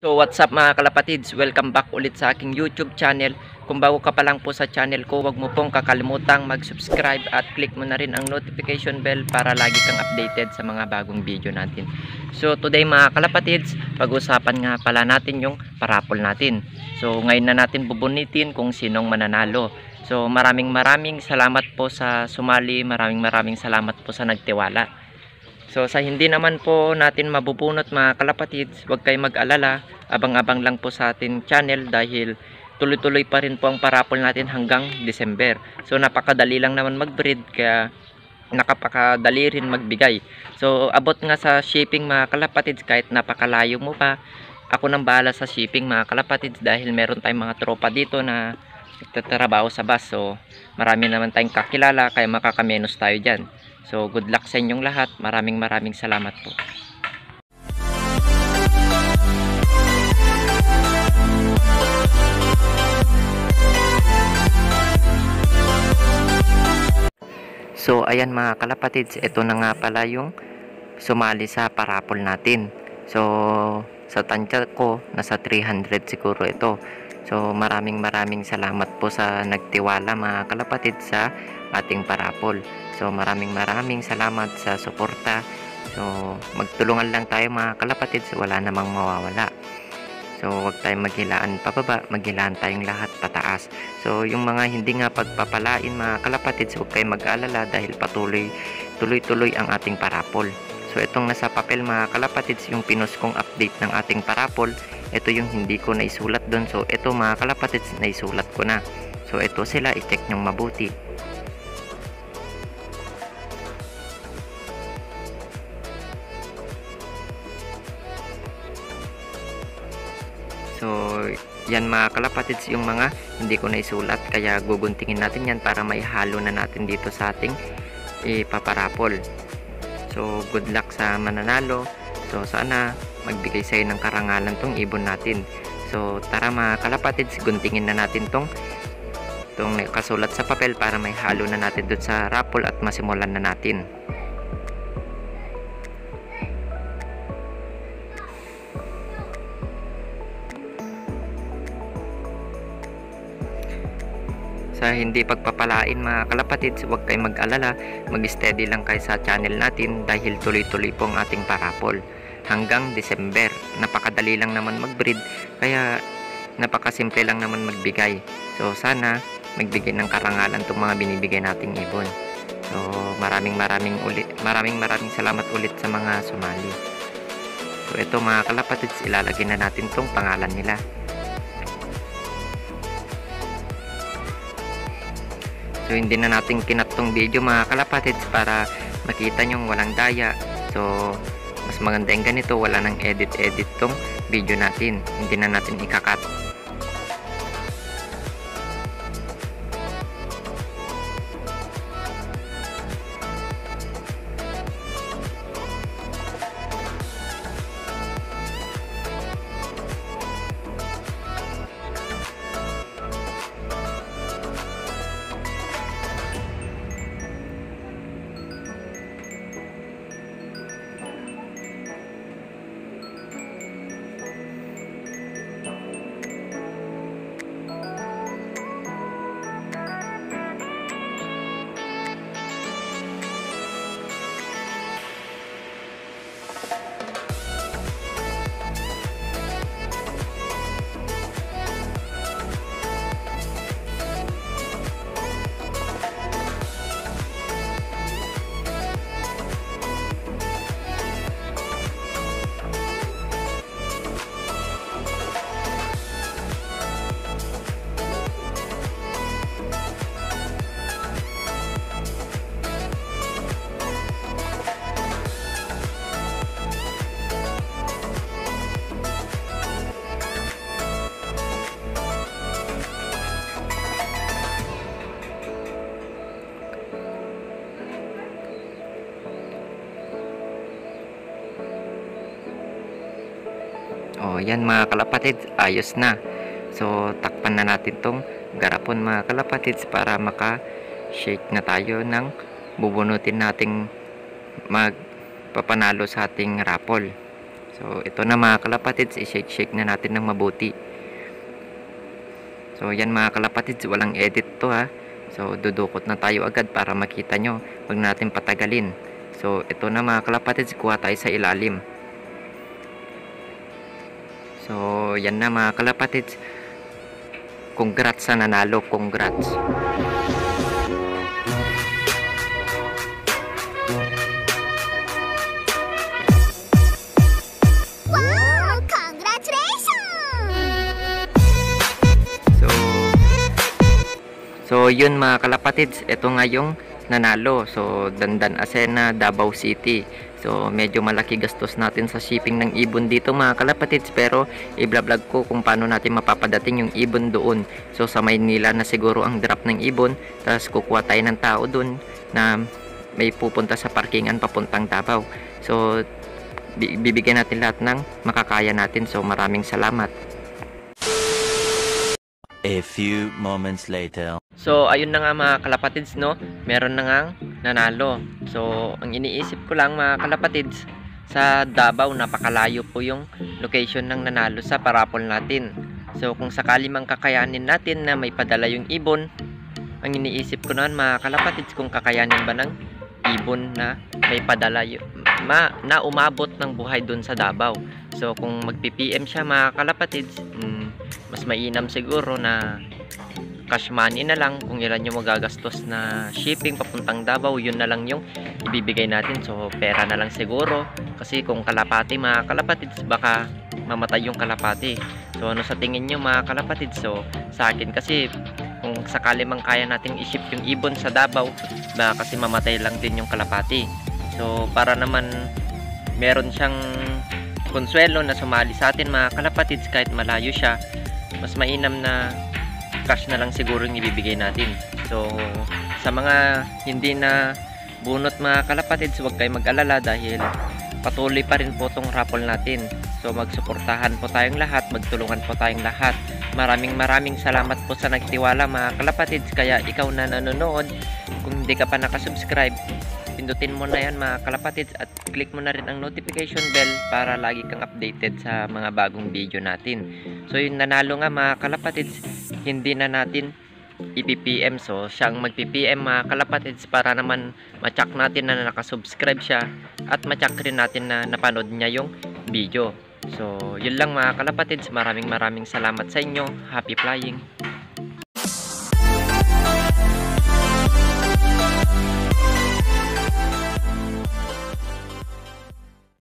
So what's up mga kalapatids, welcome back ulit sa aking YouTube channel. Kung bago ka pa lang po sa channel ko, wag mo pong kakalimutang mag-subscribe at click mo na rin ang notification bell para lagi kang updated sa mga bagong video natin. So today mga kalapatids, pag-usapan nga pala natin yung parapol natin. So ngayon na natin bubunitin kung sinong mananalo. So maraming maraming salamat po sa sumali, maraming maraming salamat po sa nagtiwala. So sa hindi naman po natin mabubunot mga kalapatids, huwag kayo mag-alala. Abang-abang lang po sa ating channel dahil tuloy-tuloy pa rin po ang parapol natin hanggang December. So napakadali lang naman mag-breed kaya nakapakadali rin magbigay. So abot nga sa shipping mga kalapatids kahit napakalayo mo pa. Ako nang bahala sa shipping mga kalapatids dahil meron tayong mga tropa dito na nagtatrabaho sa bus. So marami naman tayong kakilala kaya makakamenos tayo dyan. So, good luck sa inyong lahat. Maraming maraming salamat po. So, ayan mga kalapatids, ito na nga pala yung sumali sa parapol natin. So, sa tansya ko, nasa 300 siguro ito. So, maraming maraming salamat po sa nagtiwala mga kalapatids sa ating parapol. So maraming maraming salamat sa suporta. So magtulungan lang tayo mga kalapatids, wala namang mawawala. So wag tayong maghilaan pababa, maghilaan tayong lahat pataas. So yung mga hindi nga pagpapalain mga kalapatids, huwag kayong mag-alala dahil patuloy tuloy-tuloy ang ating parapol. So itong nasa papel mga kalapatids, yung pinos kong update ng ating parapol, ito yung hindi ko naisulat doon. So ito mga kalapatids, naisulat ko na. So ito sila, i-check nyong mabuti. So, yan mga kalapatids yung mga hindi ko naisulat kaya guguntingin natin yan para may halo na natin dito sa ating ipaparapol. So, good luck sa mananalo. So, sana magbigay sa'yo ng karangalan tong ibon natin. So, tara mga kalapatids, guntingin na natin tong tong kasulat sa papel para may halo na natin doon sa raffle at masimulan na natin. sa hindi pagpapalain mga kalapatids huwag kayong mag-alala mag steady lang kayo sa channel natin dahil tuloy-tuloy po ang ating parapol hanggang December. Napakadali lang naman mag-breed kaya napakasimple lang naman magbigay. So sana magbigay ng karangalan itong mga binibigay nating ibon. So maraming maraming ulit maraming maraming salamat ulit sa mga sumali. So ito mga kalapatids ilalagay na natin tong pangalan nila. So hindi na natin kinatong video mga kalapatids para makita nyo walang daya. So mas maganda yung ganito, wala nang edit-edit tong video natin. Hindi na natin ikakat. Oh, yan mga kalapatids, ayos na. So, takpan na natin tong garapon mga kalapatids para maka-shake na tayo ng bubunutin nating magpapanalo sa ating. So, So, ito na mga kalapatids, i-shake-shake na natin ng mabuti. So, yan mga kalapatids, walang edit to ha. So, dudukot na tayo agad para makita nyo. Huwag natin patagalin. So, ito na mga kalapatids, kuha tayo sa ilalim. So, yan na mga kalapatids. Congrats sa nanalo, congrats. Wow! Congratulations! So, so yun mga kalapatids, ito nga yung nanalo. So, Dandan Asena, Davao City. So, medyo malaki gastos natin sa shipping ng ibon dito mga kalapatids. Pero, i-vlog ko kung paano natin mapapadating yung ibon doon. So, sa Maynila na siguro ang drop ng ibon. Tapos, kukuha tayo ng tao doon na may pupunta sa parkingan papuntang Davao. So, bi- bibigyan natin lahat ng makakaya natin. So, maraming salamat. A few moments later. So, ayun na nga mga kalapatids, no? Meron na nga nanalo. So, ang iniisip ko lang mga kalapatids, sa Davao, napakalayo po yung location ng nanalo sa parapol natin. So, kung sakali mang kakayanin natin na may padala yung ibon, ang iniisip ko naman mga kalapatids, kung kakayanin ba ng ibon na may padala y- ma, na umabot ng buhay dun sa Davao. So, kung mag-PPM siya mga kalapatids, mm, mas mainam siguro na cash money na lang kung ilan yung magagastos na shipping papuntang Davao. Yun na lang yung ibibigay natin. So pera na lang siguro. Kasi kung kalapati mga kalapatids baka mamatay yung kalapati. So ano sa tingin nyo mga kalapatids? So sa akin kasi kung sakali mang kaya nating iship yung ibon sa Davao baka kasi mamatay lang din yung kalapati. So para naman meron siyang konsuelo na sumali sa atin mga kalapatids kahit malayo siya mas mainam na cash na lang siguro yung ibibigay natin. So, sa mga hindi na bunot mga kalapatids, huwag kayo mag-alala dahil patuloy pa rin po tong raffle natin. So, magsuportahan po tayong lahat, magtulungan po tayong lahat. Maraming maraming salamat po sa nagtiwala mga kalapatids. Kaya ikaw na nanonood, kung hindi ka pa nakasubscribe, pindutin mo na yan mga kalapatids at click mo na rin ang notification bell para lagi kang updated sa mga bagong video natin. So yung nanalo nga mga kalapatids, hindi na natin ipipm so siyang magpipm mga kalapatids para naman ma-check natin na nakasubscribe siya at ma-check rin natin na napanood niya yung video. So, yun lang mga kalapatids. Maraming maraming salamat sa inyo. Happy flying!